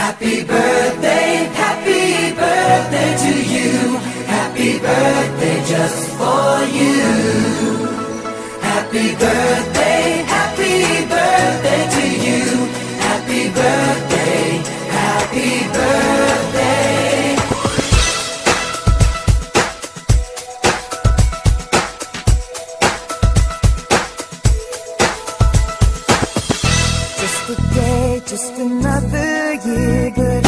Happy birthday, happy birthday to you. Happy birthday just for you. Happy birthday, happy birthday to you. Happy birthday, happy birthday. just a day, just another year, good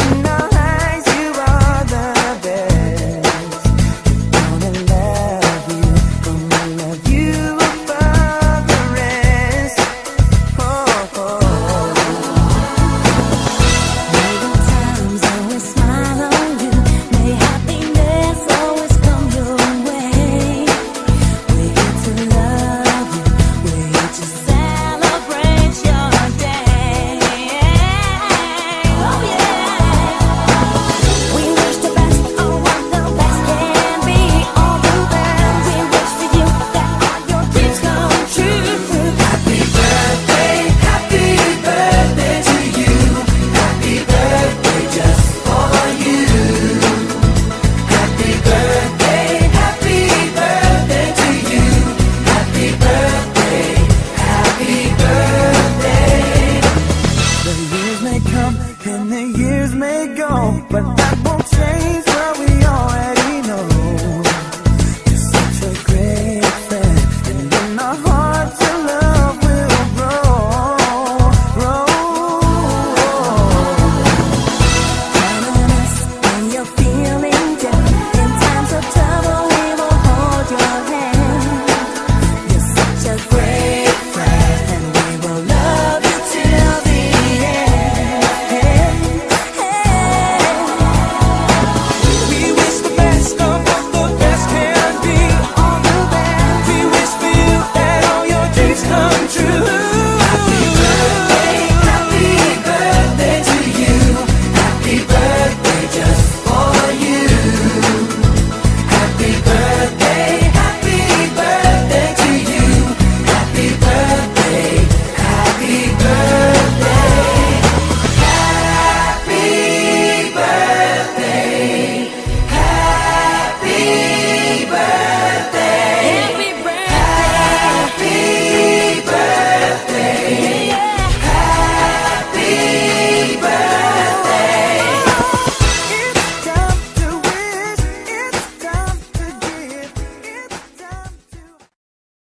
change.